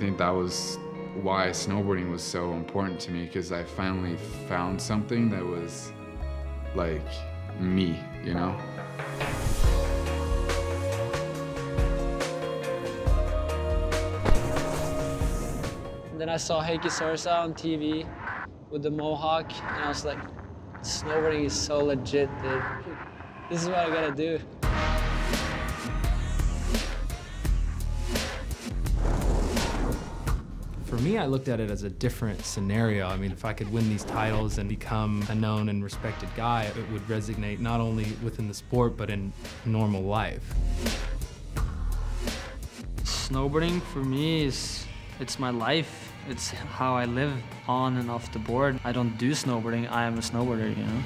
think that was why snowboarding was so important to me because I finally found something that was like me, you know? Then I saw Heikki Sorsa on TV with the mohawk, and I was like, snowboarding is so legit, dude. This is what I gotta do. For me, I looked at it as a different scenario. I mean, if I could win these titles and become a known and respected guy, it would resonate not only within the sport, but in normal life. Snowboarding for me is, it's my life. It's how I live on and off the board. I don't do snowboarding, I am a snowboarder, you know?